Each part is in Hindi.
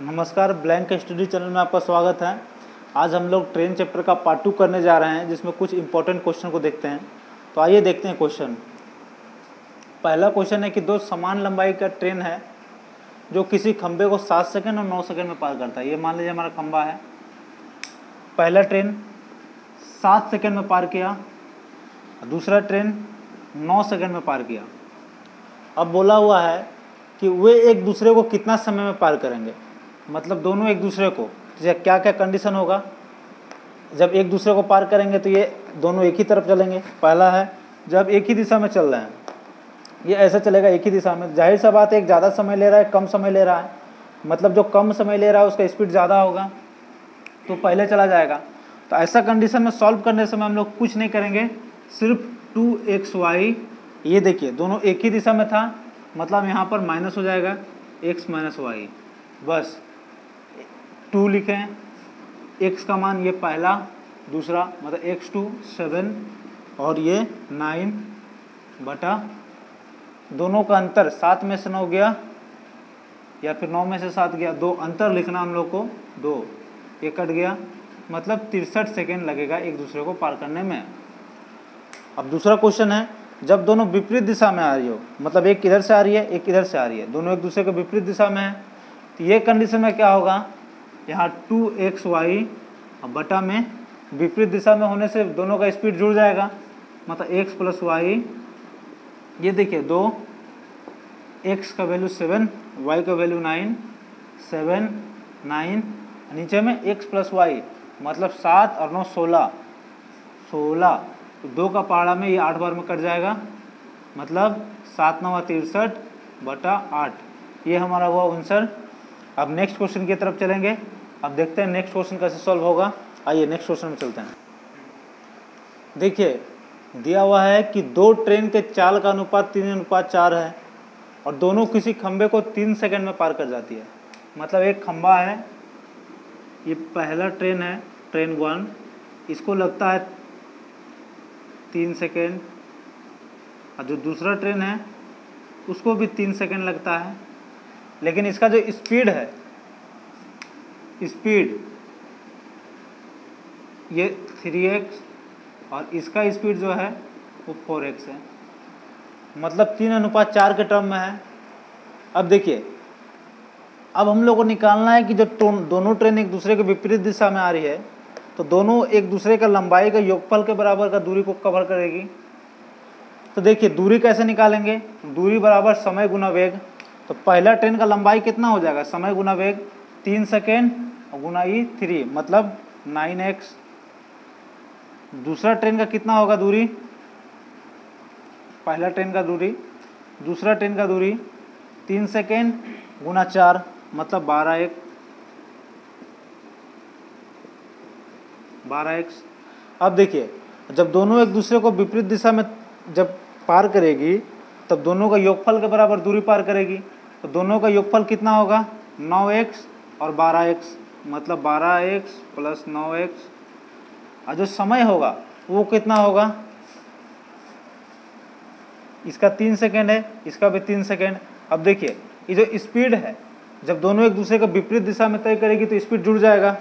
नमस्कार, ब्लैंक स्टडी चैनल में आपका स्वागत है। आज हम लोग ट्रेन चैप्टर का पार्ट टू करने जा रहे हैं, जिसमें कुछ इंपॉर्टेंट क्वेश्चन को देखते हैं। तो आइए देखते हैं क्वेश्चन पहला क्वेश्चन है कि दो समान लंबाई का ट्रेन है, जो किसी खंबे को सात सेकेंड और नौ सेकेंड में पार करता है। ये मान लीजिए हमारा खंबा है। पहला ट्रेन सात सेकेंड में पार किया, दूसरा ट्रेन नौ सेकेंड में पार किया। अब बोला हुआ है कि वे एक दूसरे को कितना समय में पार करेंगे? मतलब दोनों एक दूसरे को। जैसे क्या क्या कंडीशन होगा? जब एक दूसरे को पार करेंगे तो ये दोनों एक ही तरफ़ चलेंगे। पहला है, जब एक ही दिशा में चल रहे हैं, ये ऐसा चलेगा एक ही दिशा में। ज़ाहिर सा बात है, एक ज़्यादा समय ले रहा है, कम समय ले रहा है। मतलब जो कम समय ले रहा है, उसका स्पीड ज़्यादा होगा तो पहले चला जाएगा। तो ऐसा कंडीशन में सॉल्व करने समय हम लोग कुछ नहीं करेंगे। सिर्फ़ टू एक्स वाई ये देखिए, दोनों एक ही दिशा में था मतलब यहाँ पर माइनस हो जाएगा एक्स माइनस वाई बस। टू लिखें एक्स का मान ये पहला, दूसरा मतलब एक्स टू सेवन और ये नाइन बटा दोनों का अंतर सात में से नौ गया, या फिर नौ में से सात गया। दो अंतर लिखना हम लोग को, दो। ये कट गया। मतलब तिरसठ सेकेंड लगेगा एक दूसरे को पार करने में। अब दूसरा क्वेश्चन है, जब दोनों विपरीत दिशा में आ रही हो मतलब एक इधर से आ रही है, एक इधर से आ रही है, दोनों एक दूसरे के विपरीत दिशा में है तो ये कंडीशन में क्या होगा? यहाँ टू एक्स वाई बटा में विपरीत दिशा में होने से दोनों का स्पीड जुड़ जाएगा। मतलब एक्स प्लस वाई ये देखिए दो एक्स का वैल्यू सेवन वाई का वैल्यू नाइन सेवन नाइन नीचे में एक्स प्लस वाई मतलब सात और नौ सोलह। सोलह तो दो का पहाड़ा में ये आठ बार में कट जाएगा। मतलब सात नवा तिरसठ बटा आठ। ये हमारा हुआ आंसर। अब नेक्स्ट क्वेश्चन की तरफ़ चलेंगे। अब देखते हैं नेक्स्ट क्वेश्चन कैसे सॉल्व होगा। आइए नेक्स्ट क्वेश्चन में चलते हैं। देखिए, दिया हुआ है कि दो ट्रेन के चाल का अनुपात तीन अनुपात चार है, और दोनों किसी खंबे को तीन सेकंड में पार कर जाती है। मतलब एक खंबा है, ये पहला ट्रेन है ट्रेन वन इसको लगता है तीन सेकेंड और जो दूसरा ट्रेन है, उसको भी तीन सेकेंड लगता है। लेकिन इसका जो स्पीड है स्पीड, ये थ्री एक्स और इसका स्पीड जो है, वो फोर एक्स है। मतलब तीन अनुपात चार के टर्म में है। अब देखिए, अब हम लोग को निकालना है कि जो दोनों ट्रेन एक दूसरे के विपरीत दिशा में आ रही है तो दोनों एक दूसरे का लंबाई का योगफल के बराबर का दूरी को कवर करेगी। तो देखिए, दूरी कैसे निकालेंगे? दूरी बराबर समय गुना वेग। तो पहला ट्रेन का लंबाई कितना हो जाएगा? समय गुना वेग, तीन सेकेंड गुना ई थ्री मतलब नाइन एक्स। दूसरा ट्रेन का कितना होगा दूरी? पहला ट्रेन का दूरी, दूसरा ट्रेन का दूरी तीन सेकेंड गुना चार मतलब बारह एक। बारह एक्स। अब देखिए, जब दोनों एक दूसरे को विपरीत दिशा में जब पार करेगी, तब दोनों का योगफल के बराबर दूरी पार करेगी। तो दोनों का योगफल कितना होगा? नौ एक्स और बारह एक्स। मतलब बारह एक्स प्लस नौ एक्स और जो समय होगा, वो कितना होगा? इसका तीन सेकेंड है, इसका भी तीन सेकेंड अब देखिए, ये जो स्पीड है, जब दोनों एक दूसरे का विपरीत दिशा में तय करेगी तो स्पीड जुड़ जाएगा।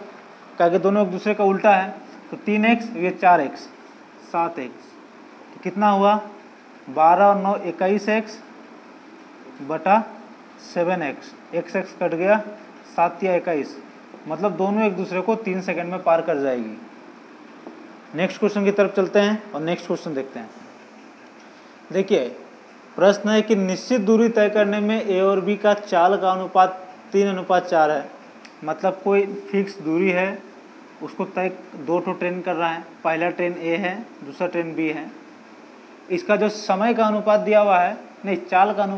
क्या कि दोनों एक दूसरे का उल्टा है तो तीन एक्स ये चार एक्स सात एक्स तो कितना हुआ? बारह और नौ इक्कीस एक्स बटा seven X X X cut गया, सात या इक्कीस। मतलब दोनों एक दूसरे को तीन सेकंड में पार कर जाएगी। नेक्स्ट क्वेश्चन की तरफ़ चलते हैं और नेक्स्ट क्वेश्चन देखते हैं। देखिए, प्रश्न है कि निश्चित दूरी तय करने में ए और बी का चाल का अनुपात तीन अनुपात चार है। मतलब कोई फिक्स दूरी है, उसको तय दो ठो ट्रेन कर रहा है। पहला ट्रेन ए है, दूसरा ट्रेन बी है। इसका जो समय का अनुपात दिया हुआ है, नहीं, चाल का अनु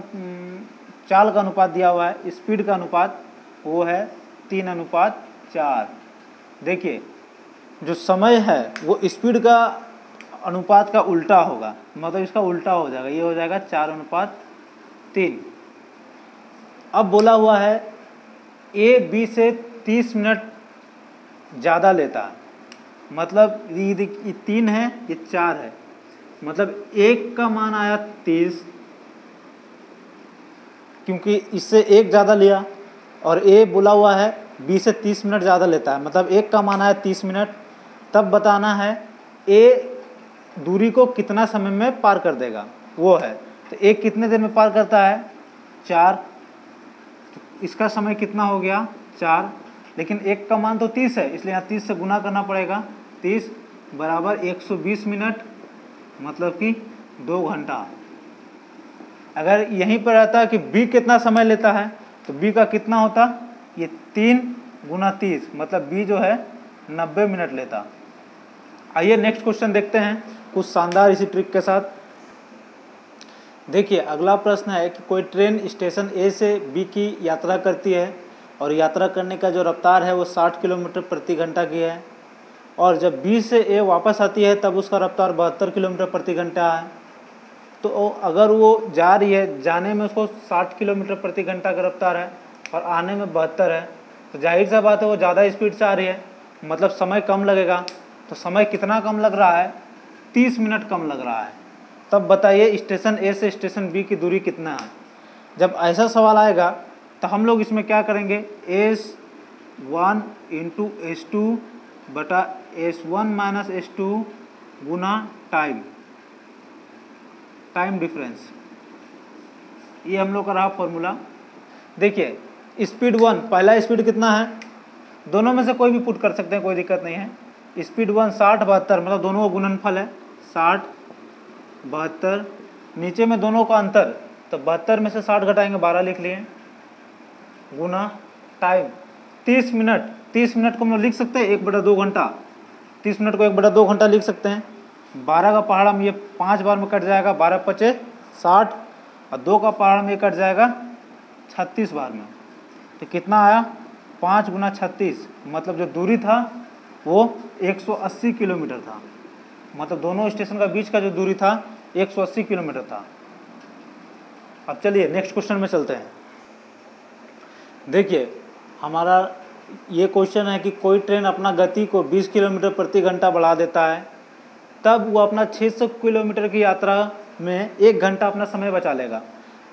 चाल का अनुपात दिया हुआ है, स्पीड का अनुपात वो है तीन अनुपात चार। देखिए, जो समय है, वो स्पीड का अनुपात का उल्टा होगा। मतलब इसका उल्टा हो जाएगा। ये हो जाएगा चार अनुपात तीन। अब बोला हुआ है, ए, बी से तीस मिनट ज़्यादा लेता। है मतलब ये ये तीन है, ये चार है। मतलब एक का मान आया तीस, क्योंकि इससे एक ज़्यादा लिया। और ए बोला हुआ है बी से तीस मिनट ज़्यादा लेता है। मतलब एक का माना है तीस मिनट। तब बताना है ए दूरी को कितना समय में पार कर देगा? वो है। तो एक कितने देर में पार करता है? चार। तो इसका समय कितना हो गया? चार। लेकिन एक का मान तो तीस है, इसलिए यहाँ तीस से गुना करना पड़ेगा। तीस बराबर एक सौ बीस मिनट मतलब कि दो घंटा। अगर यहीं पर रहता है कि बी कितना समय लेता है? तो बी का कितना होता? ये तीन गुना तीस मतलब बी जो है, नब्बे मिनट लेता। आइए नेक्स्ट क्वेश्चन देखते हैं, कुछ शानदार इसी ट्रिक के साथ। देखिए, अगला प्रश्न है कि कोई ट्रेन स्टेशन ए से बी की यात्रा करती है, और यात्रा करने का जो रफ्तार है वो 60 किलोमीटर प्रति घंटा की है, और जब बी से ए वापस आती है, तब उसका रफ्तार बहत्तर किलोमीटर प्रति घंटा है। तो अगर वो जा रही है, जाने में उसको 60 किलोमीटर प्रति घंटा का रफ्तार है और आने में बहत्तर है तो ज़ाहिर सा बात है वो ज़्यादा स्पीड से आ रही है। मतलब समय कम लगेगा। तो समय कितना कम लग रहा है? तीस मिनट कम लग रहा है। तब बताइए, स्टेशन ए से स्टेशन बी की दूरी कितना है? जब ऐसा सवाल आएगा तो हम लोग इसमें क्या करेंगे? S one into S two बटा S one minus S two गुना टाइम। टाइम डिफरेंस ये हम लोग का रहा फॉर्मूला देखिए स्पीड वन पहला स्पीड कितना है? दोनों में से कोई भी पुट कर सकते हैं, कोई दिक्कत नहीं है. स्पीड वन साठ, बहत्तर मतलब दोनों का गुणनफल है. साठ, बहत्तर, नीचे में दोनों का अंतर तो बहत्तर में से साठ घटाएँगे, बारह लिख लिए. गुना टाइम तीस मिनट तीस मिनट को हम लोग लिख सकते हैं, एक बटा दो घंटा. तीस मिनट को एक बटा दो घंटा लिख सकते हैं. बारह का पहाड़ में ये पाँच बार में कट जाएगा, बारह पचे साठ, और दो का पहाड़ में ये कट जाएगा छत्तीस बार में। तो कितना आया? पाँच गुना छत्तीस मतलब जो दूरी था वो 180 किलोमीटर था। मतलब दोनों स्टेशन का बीच का जो दूरी था 180 किलोमीटर था। अब चलिए, नेक्स्ट क्वेश्चन में चलते हैं। देखिए, हमारा ये क्वेश्चन है कि कोई ट्रेन अपना गति को 20 किलोमीटर प्रति घंटा बढ़ा देता है। तब वो अपना 600 किलोमीटर की यात्रा में एक घंटा अपना समय बचा लेगा।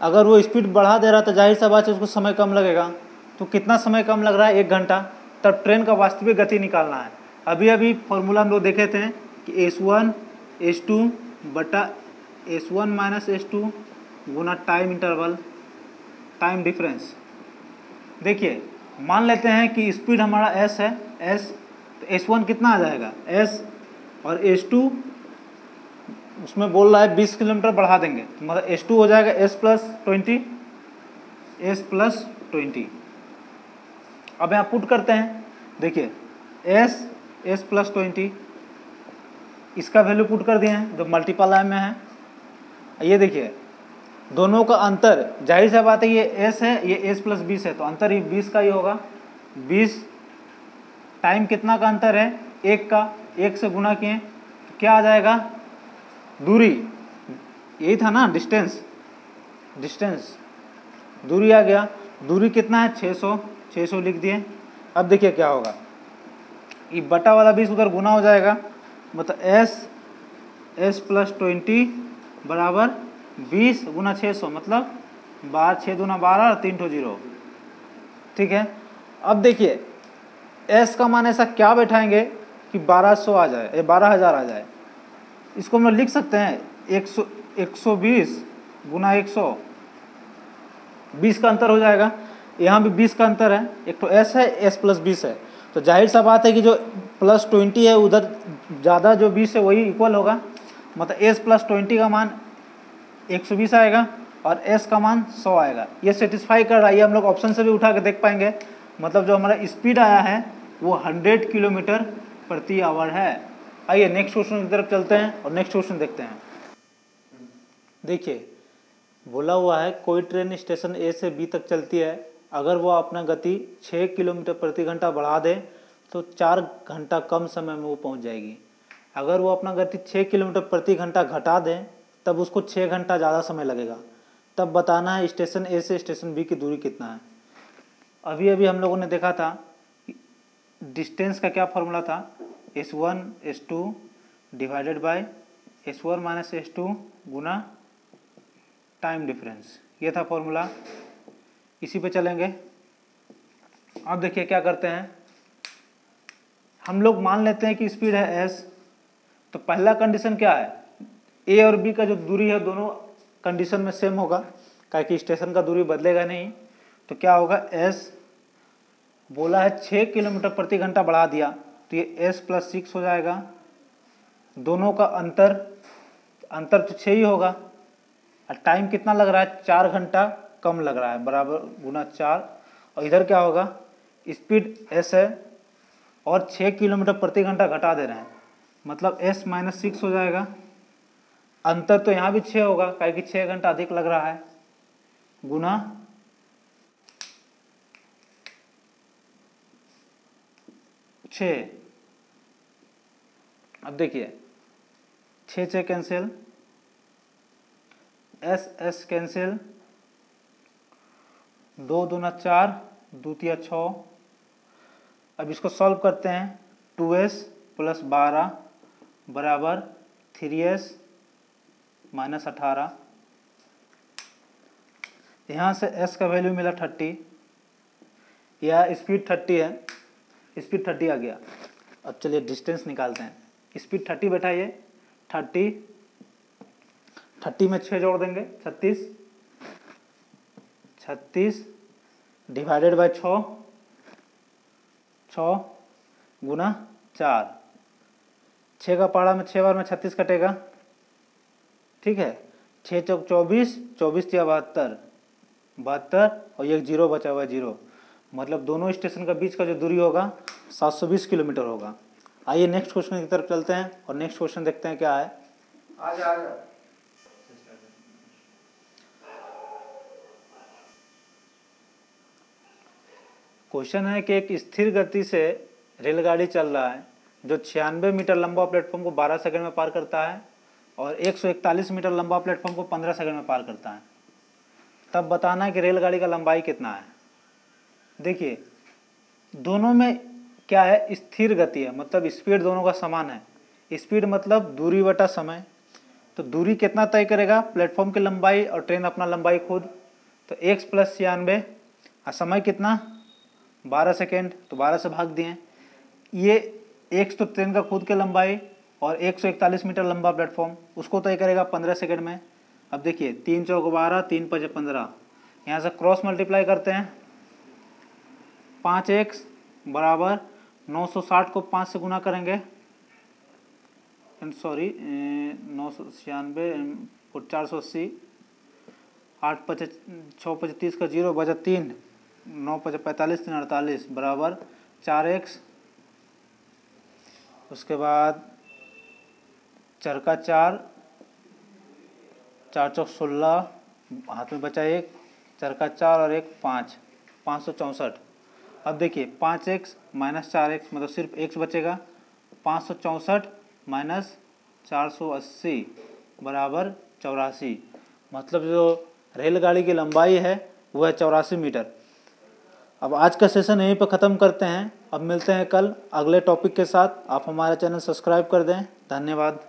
अगर वो स्पीड बढ़ा दे रहा तो ज़ाहिर सा बात है उसको समय कम लगेगा। तो कितना समय कम लग रहा है? एक घंटा। तब ट्रेन का वास्तविक गति निकालना है। अभी अभी फॉर्मूला हम लोग देखे थे कि एस वन एस टू बटा S one minus S two गुना टाइम इंटरवल टाइम डिफरेंस देखिए, मान लेते हैं कि स्पीड हमारा एस है। एस तो एस वन कितना आ जाएगा? एस और एस टू उसमें बोल रहा है बीस किलोमीटर बढ़ा देंगे। तो मतलब एस टू हो जाएगा S plus twenty S plus twenty अब यहाँ पुट करते हैं। देखिए एस एस प्लस ट्वेंटी इसका वैल्यू पुट कर दिए हैं, जो मल्टीपल में है। ये देखिए, दोनों का अंतर, ज़ाहिर सी बात है ये एस है, ये एस प्लस बीस है तो अंतर ये बीस का ही होगा। बीस टाइम कितना का अंतर है? एक का। एक से गुना किए तो क्या आ जाएगा? दूरी। यही था ना डिस्टेंस डिस्टेंस दूरी आ गया। दूरी कितना है? 600 600 लिख दिए। अब देखिए क्या होगा। ये बटा वाला बीस उधर गुना हो जाएगा। मतलब एस एस प्लस ट्वेंटी बराबर बीस गुना छः सौ मतलब बारह छः गुना बारह और तीन ठो ज़ीरो। ठीक है? अब देखिए एस का मान ऐसा क्या बैठाएँगे? कि बारह सौ आ जाए बारह हज़ार आ जाए। इसको हम लिख सकते हैं, एक सौ एक सौ बीस गुना एक सौ। बीस का अंतर हो जाएगा। यहाँ भी बीस का अंतर है। एक तो एस है एस प्लस बीस है। तो ज़ाहिर सा बात है कि जो प्लस ट्वेंटी है, उधर ज़्यादा जो बीस है, वही इक्वल होगा। मतलब एस प्लस ट्वेंटी का मान एक सौ बीस आएगा और एस का मान सौ आएगा। ये सेटिस्फाई कर रहा है। ये हम लोग ऑप्शन से भी उठा के देख पाएँगे। मतलब जो हमारा स्पीड आया है, वो हंड्रेड किलोमीटर प्रति आवर है। आइए नेक्स्ट क्वेश्चन की तरफ़ चलते हैं और नेक्स्ट क्वेश्चन देखते हैं। देखिए, बोला हुआ है, कोई ट्रेन स्टेशन ए से बी तक चलती है। अगर वो अपना गति छः किलोमीटर प्रति घंटा बढ़ा दे तो चार घंटा कम समय में वो पहुँच जाएगी। अगर वो अपना गति छः किलोमीटर प्रति घंटा घटा दें, तब उसको छः घंटा ज़्यादा समय लगेगा। तब बताना है स्टेशन ए से स्टेशन बी की दूरी कितना है। अभी अभी हम लोगों ने देखा था डिस्टेंस का क्या फॉर्मूला था? S one S two divided by S one minus S two Guna time difference ये था फॉर्मूला। इसी पे चलेंगे। अब देखिए क्या करते हैं। हम लोग मान लेते हैं कि स्पीड है एस तो पहला कंडीशन क्या है? ए और बी का जो दूरी है दोनों कंडीशन में सेम होगा क्या कि स्टेशन का दूरी बदलेगा नहीं। तो क्या होगा? एस बोला है छः किलोमीटर प्रति घंटा बढ़ा दिया तो ये एस प्लस सिक्स हो जाएगा। दोनों का अंतर अंतर तो छः ही होगा। और टाइम कितना लग रहा है? चार घंटा कम लग रहा है, बराबर गुना चार। और इधर क्या होगा? स्पीड एस है और छः किलोमीटर प्रति घंटा घटा दे रहे हैं। मतलब एस माइनस सिक्स हो जाएगा। अंतर तो यहाँ भी छः होगा कि छः घंटा अधिक लग रहा है। गुना छ। अब देखिए, छ छ कैंसिल एस एस कैंसिल दो दूना चार द्वितीय छ। अब इसको सॉल्व करते हैं टू एस प्लस बारह बराबर थ्री एस माइनस अठारह। यहाँ से एस का वैल्यू मिला थर्टी या स्पीड थर्टी है। स्पीड थर्टी आ गया। अब चलिए डिस्टेंस निकालते हैं। स्पीड थर्टी बैठाइए। थर्टी थर्टी में छः जोड़ देंगे। छत्तीस छत्तीस डिवाइडेड बाय छ छ गुना चार। छः का पारा में छः बार में छत्तीस कटेगा। ठीक है? छः चौक चौबीस चौबीस या बहत्तर। बहत्तर और एक ज़ीरो बचा हुआ ज़ीरो। मतलब दोनों स्टेशन का बीच का जो दूरी होगा 720 किलोमीटर होगा। आइए नेक्स्ट क्वेश्चन की तरफ़ चलते हैं और नेक्स्ट क्वेश्चन देखते हैं क्या है। आजा आजा। क्वेश्चन है कि एक स्थिर गति से रेलगाड़ी चल रहा है जो छियानवे मीटर लंबा प्लेटफॉर्म को 12 सेकंड में पार करता है और 141 मीटर लंबा प्लेटफॉर्म को 15 सेकंड में पार करता है। तब बताना है कि रेलगाड़ी का लंबाई कितना है। देखिए, दोनों में क्या है? स्थिर गति है मतलब स्पीड दोनों का समान है। स्पीड मतलब दूरी बटा समय। तो दूरी कितना तय करेगा? प्लेटफॉर्म की लंबाई और ट्रेन अपना लंबाई खुद। तो एक्स प्लस छियानवे, और समय कितना? बारह सेकेंड। तो बारह से भाग दिए। ये एक्स तो ट्रेन का खुद के लंबाई और एक सौ इकतालीस मीटर लंबा प्लेटफॉर्म, उसको तय करेगा पंद्रह सेकेंड में। अब देखिए, तीन चौक बारह, तीन पचे पंद्रह। यहाँ से क्रॉस मल्टीप्लाई करते हैं। पाँच एक्स बराबर नौ सौ साठ को पाँच से गुना करेंगे। सॉरी नौ सौ छियानवे और चार सौ अस्सी। आठ पच, छः पचतीस का ज़ीरो बजा तीन, नौ पचे पैंतालीस, तीन अड़तालीस, बराबर चार एक्स उसके बाद चरका चार चार चौक सोलह, हाथ में बचा एक चरका चार और एक पाँच पाँच सौ चौंसठ। अब देखिए, पाँच एक्स माइनस चार एक्स मतलब सिर्फ़ एक्स बचेगा। पाँच सौ चौंसठ माइनस चार सौ अस्सी बराबर चौरासी। मतलब जो रेलगाड़ी की लंबाई है वह है चौरासी मीटर। अब आज का सेशन यहीं पर ख़त्म करते हैं। अब मिलते हैं कल अगले टॉपिक के साथ। आप हमारा चैनल सब्सक्राइब कर दें। धन्यवाद।